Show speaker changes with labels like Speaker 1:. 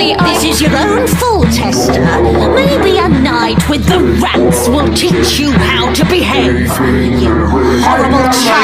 Speaker 1: This is your own fault, tester, maybe a night with the rats will teach you how to behave. You horrible child.